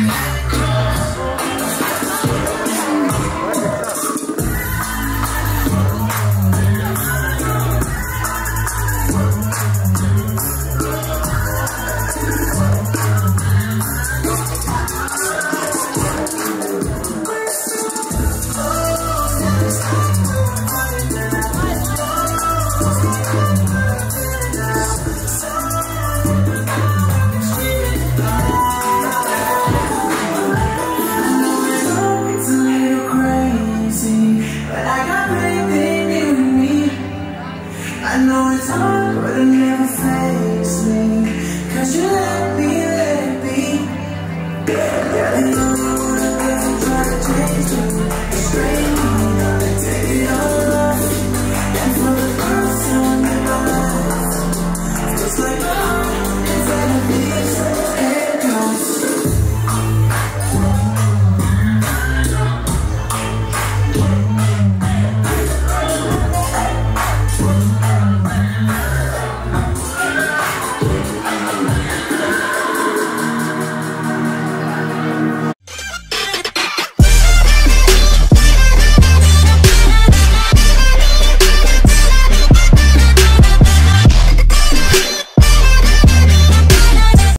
It's